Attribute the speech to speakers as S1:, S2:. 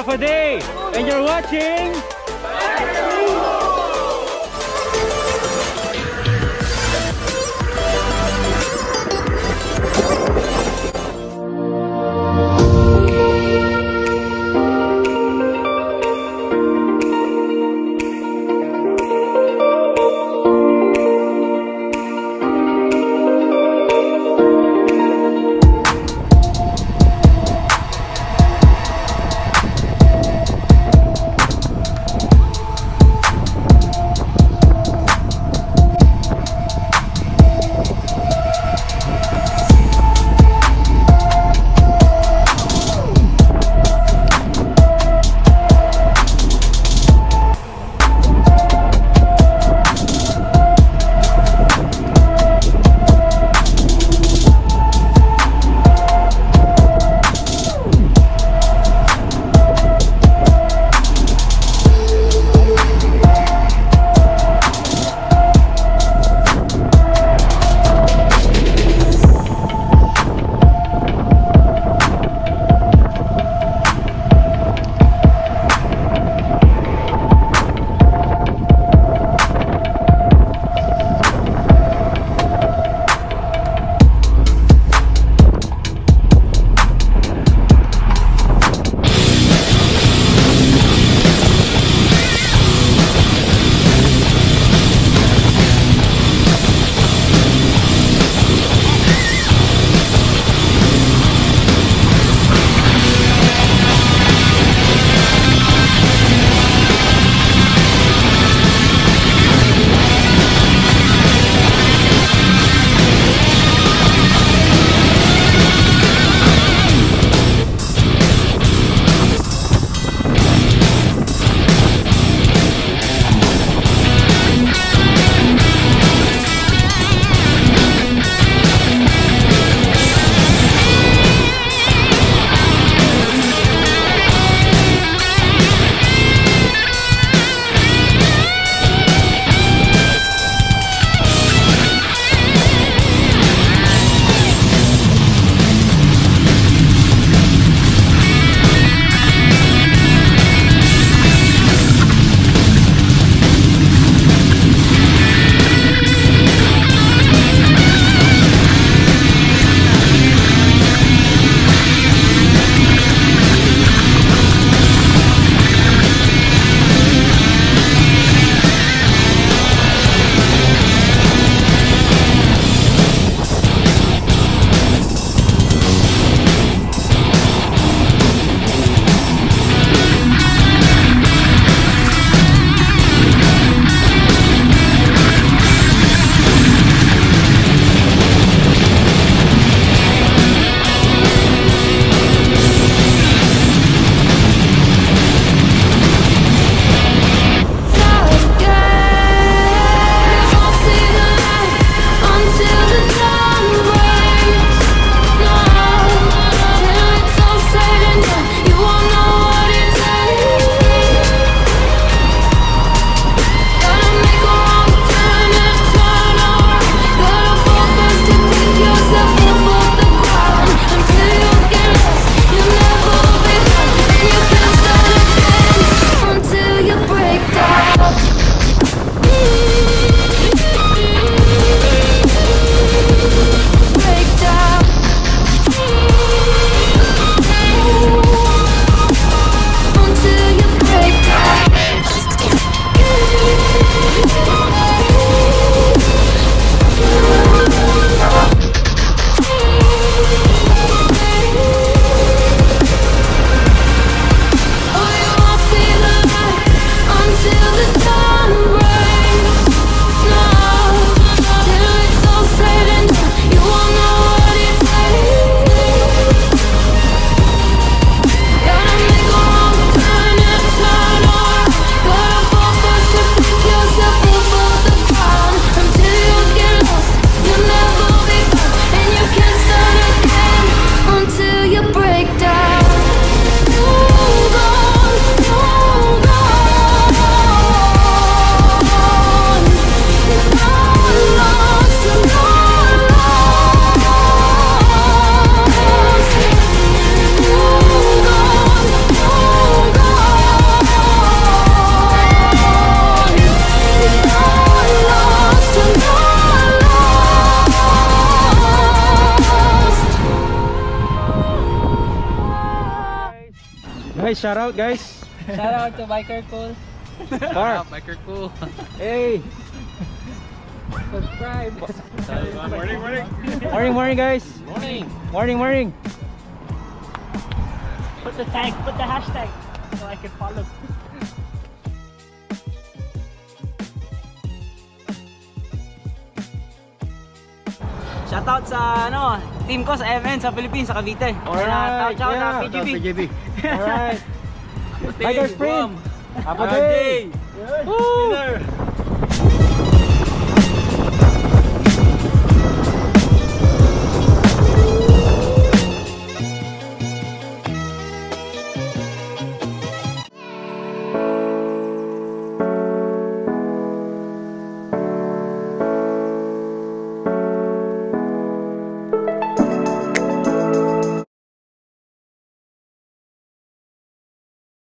S1: half a day. And you're watching... Guys, shout out guys.
S2: Shout out to Biker Cool.
S1: Car.
S3: Biker cool.
S1: Hey.
S2: Subscribe.
S3: morning, morning.
S1: Morning, morning guys.
S3: Morning.
S1: Morning, morning.
S2: Put the tag, put the hashtag so I can follow. Shoutout sa ano, team ko sa MN sa Philippines sa Cavite.
S1: Alright,
S2: Ciao, ciao
S1: yeah.
S2: sa PGB.
S1: Alright. Tiger Sprint. Day.
S3: day.
S1: Woo!